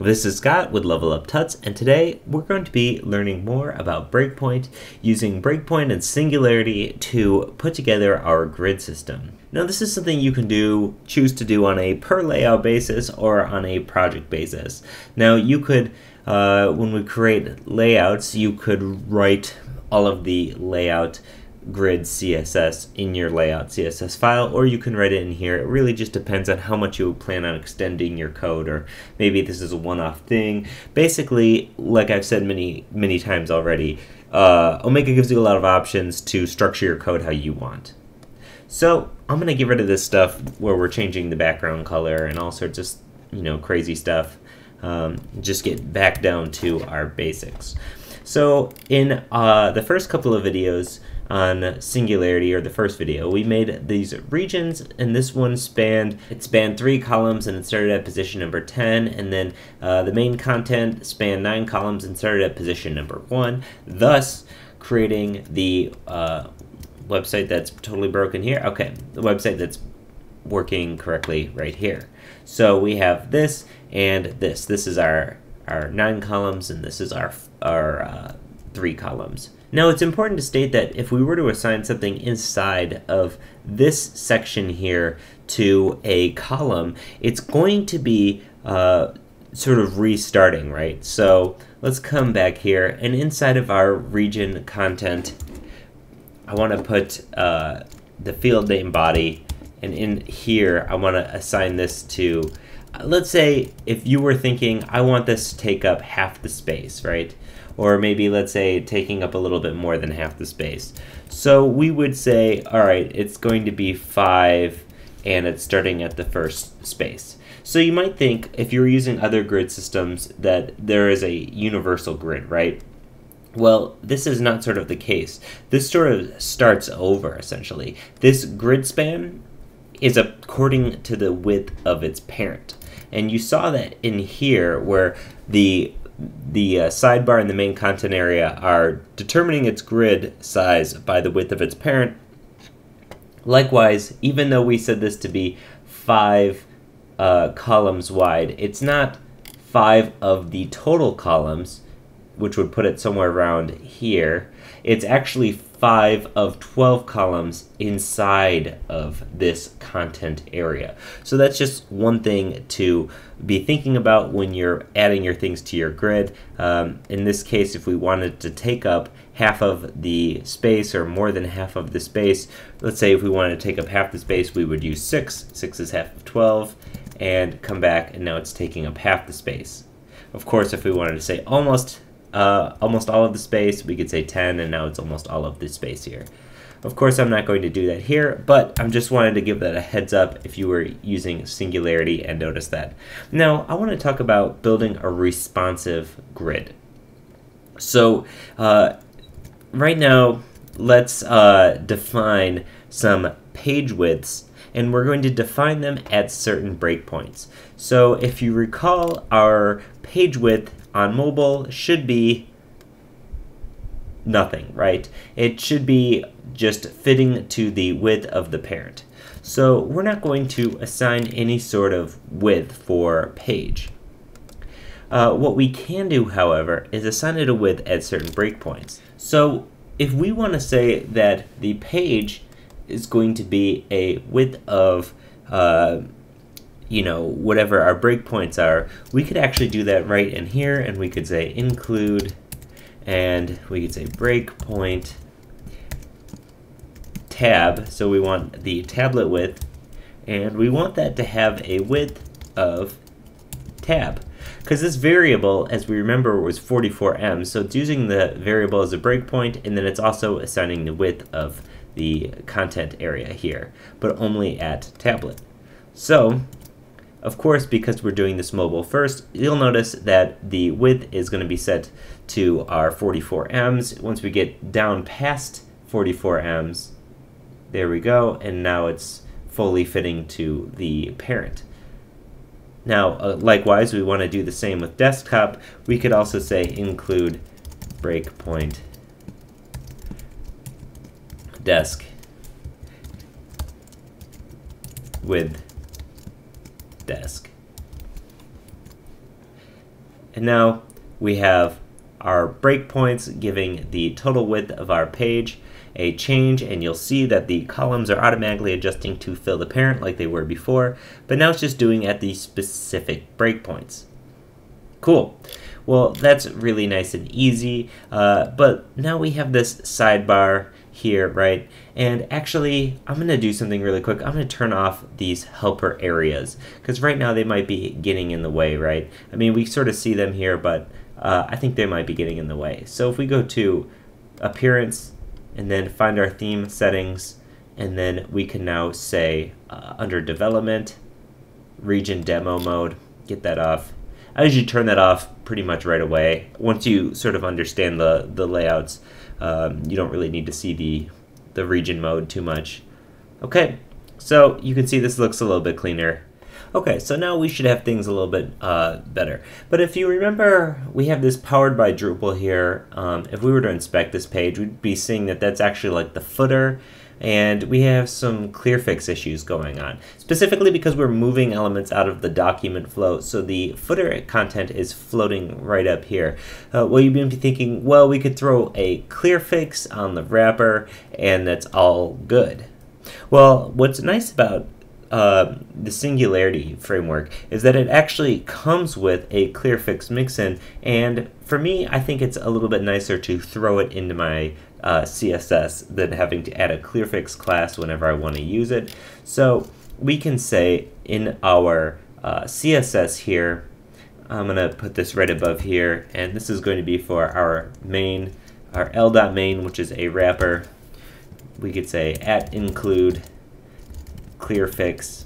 This is Scott with Level Up Tuts, and today we're going to be learning more about Breakpoint using Breakpoint and Singularity to put together our grid system. Now, this is something you can do, choose to do on a per layout basis or on a project basis. Now, you could, uh, when we create layouts, you could write all of the layout grid CSS in your layout CSS file, or you can write it in here. It really just depends on how much you plan on extending your code, or maybe this is a one-off thing. Basically, like I've said many, many times already, uh, Omega gives you a lot of options to structure your code how you want. So I'm going to get rid of this stuff where we're changing the background color and all sorts of, you know, crazy stuff. Um, just get back down to our basics. So in uh, the first couple of videos, on Singularity, or the first video. We made these regions, and this one spanned, it spanned three columns, and it started at position number 10, and then uh, the main content spanned nine columns and started at position number one, thus creating the uh, website that's totally broken here. Okay, the website that's working correctly right here. So we have this and this. This is our, our nine columns, and this is our, our uh, three columns. Now it's important to state that if we were to assign something inside of this section here to a column, it's going to be uh, sort of restarting, right? So let's come back here and inside of our region content, I want to put uh, the field name body and in here I want to assign this to, let's say if you were thinking I want this to take up half the space, right? Or maybe let's say taking up a little bit more than half the space. So we would say, all right, it's going to be 5 and it's starting at the first space. So you might think if you're using other grid systems that there is a universal grid, right? Well, this is not sort of the case. This sort of starts over, essentially. This grid span is according to the width of its parent. And you saw that in here where the the uh, sidebar and the main content area are determining its grid size by the width of its parent. Likewise, even though we said this to be five uh, columns wide, it's not five of the total columns, which would put it somewhere around here. It's actually 5 of 12 columns inside of this content area. So that's just one thing to be thinking about when you're adding your things to your grid. Um, in this case, if we wanted to take up half of the space or more than half of the space, let's say if we wanted to take up half the space, we would use 6. 6 is half of 12 and come back and now it's taking up half the space. Of course, if we wanted to say almost uh, almost all of the space. We could say 10, and now it's almost all of the space here. Of course, I'm not going to do that here, but I'm just wanted to give that a heads up if you were using Singularity and notice that. Now, I want to talk about building a responsive grid. So, uh, right now, let's uh, define some page widths and we're going to define them at certain breakpoints. So if you recall, our page width on mobile should be nothing, right? It should be just fitting to the width of the parent. So we're not going to assign any sort of width for page. Uh, what we can do, however, is assign it a width at certain breakpoints. So if we want to say that the page is going to be a width of uh, you know, whatever our breakpoints are, we could actually do that right in here, and we could say include, and we could say breakpoint tab, so we want the tablet width, and we want that to have a width of tab. Because this variable, as we remember, was 44m, so it's using the variable as a breakpoint, and then it's also assigning the width of the content area here, but only at tablet. So of course, because we're doing this mobile first, you'll notice that the width is going to be set to our 44 ems. Once we get down past 44 ems, there we go, and now it's fully fitting to the parent. Now, uh, likewise, we want to do the same with desktop. We could also say include breakpoint desk with desk. And now we have our breakpoints giving the total width of our page a change and you'll see that the columns are automatically adjusting to fill the parent like they were before, but now it's just doing at the specific breakpoints. Cool. Well, that's really nice and easy, uh, but now we have this sidebar here, right? And actually, I'm to do something really quick. I'm to turn off these helper areas because right now they might be getting in the way, right? I mean, we sort of see them here, but uh, I think they might be getting in the way. So if we go to appearance and then find our theme settings, and then we can now say uh, under development, region demo mode, get that off. I usually turn that off pretty much right away. Once you sort of understand the, the layouts, um, you don't really need to see the, the region mode too much. Okay, so you can see this looks a little bit cleaner. Okay, so now we should have things a little bit uh, better. But if you remember, we have this powered by Drupal here. Um, if we were to inspect this page, we'd be seeing that that's actually like the footer and we have some clearfix issues going on, specifically because we're moving elements out of the document flow, so the footer content is floating right up here. Uh, well, you may be thinking, well, we could throw a clearfix on the wrapper, and that's all good. Well, what's nice about uh, the Singularity framework is that it actually comes with a clear fix mixin, and for me, I think it's a little bit nicer to throw it into my uh, CSS than having to add a clear fix class whenever I want to use it. So we can say in our uh, CSS here, I'm going to put this right above here, and this is going to be for our main, our l.main, which is a wrapper. We could say at include clearfix,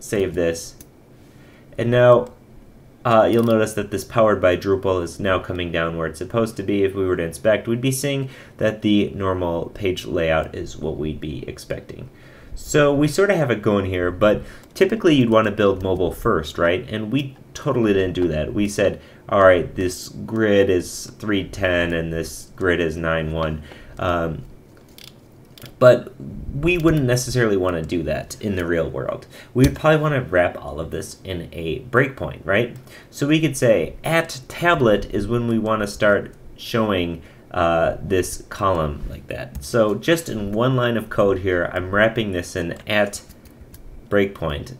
save this. And now uh, you'll notice that this powered by Drupal is now coming down where it's supposed to be. If we were to inspect, we'd be seeing that the normal page layout is what we'd be expecting. So we sort of have it going here, but typically you'd want to build mobile first, right? And we totally didn't do that. We said, all right, this grid is 310 and this grid is 91. Um, but we wouldn't necessarily want to do that in the real world. We would probably want to wrap all of this in a breakpoint, right? So we could say at tablet is when we want to start showing uh, this column like that. So just in one line of code here, I'm wrapping this in at breakpoint.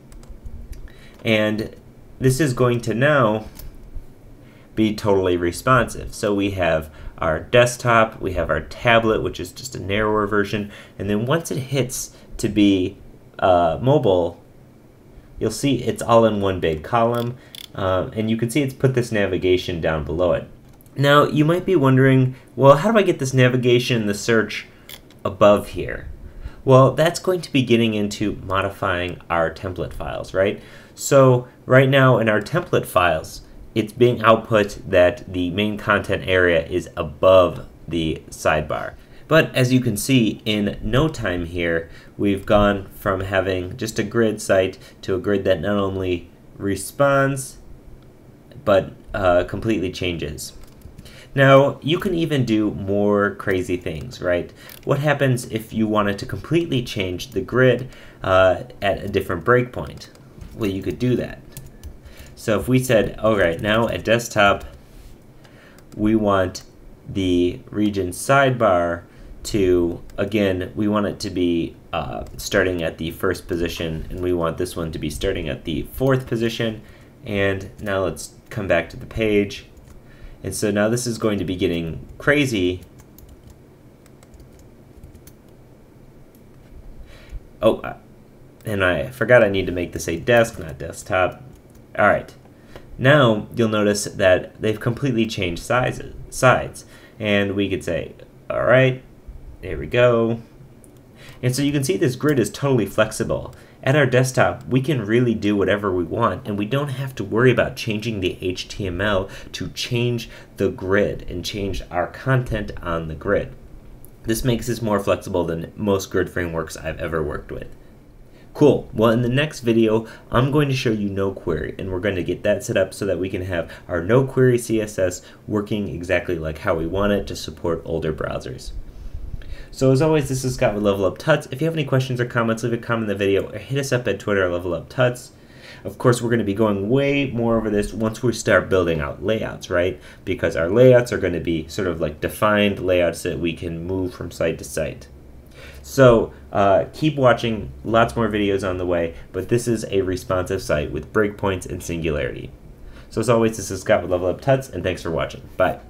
And this is going to now be totally responsive. So we have our desktop, we have our tablet, which is just a narrower version, and then once it hits to be uh, mobile, you'll see it's all in one big column, uh, and you can see it's put this navigation down below it. Now, you might be wondering, well, how do I get this navigation, and the search, above here? Well, that's going to be getting into modifying our template files, right? So right now in our template files, it's being output that the main content area is above the sidebar. But as you can see in no time here, we've gone from having just a grid site to a grid that not only responds, but uh, completely changes. Now, you can even do more crazy things, right? What happens if you wanted to completely change the grid uh, at a different breakpoint? Well, you could do that. So if we said, all right, now at desktop, we want the region sidebar to, again, we want it to be uh, starting at the first position, and we want this one to be starting at the fourth position. And now let's come back to the page. And so now this is going to be getting crazy. Oh, and I forgot I need to make this a desk, not desktop. All right. Now you'll notice that they've completely changed sizes, sides. And we could say, all right, there we go. And so you can see this grid is totally flexible. At our desktop, we can really do whatever we want, and we don't have to worry about changing the HTML to change the grid and change our content on the grid. This makes this more flexible than most grid frameworks I've ever worked with. Cool. Well, in the next video, I'm going to show you NoQuery, and we're going to get that set up so that we can have our NoQuery CSS working exactly like how we want it to support older browsers. So as always, this is Scott with Level Up Tuts. If you have any questions or comments, leave a comment in the video or hit us up at Twitter Level Up Tuts. Of course, we're going to be going way more over this once we start building out layouts, right? Because our layouts are going to be sort of like defined layouts that we can move from site to site. So uh, keep watching, lots more videos on the way, but this is a responsive site with breakpoints and singularity. So as always, this is Scott with Level Up Tuts, and thanks for watching. Bye.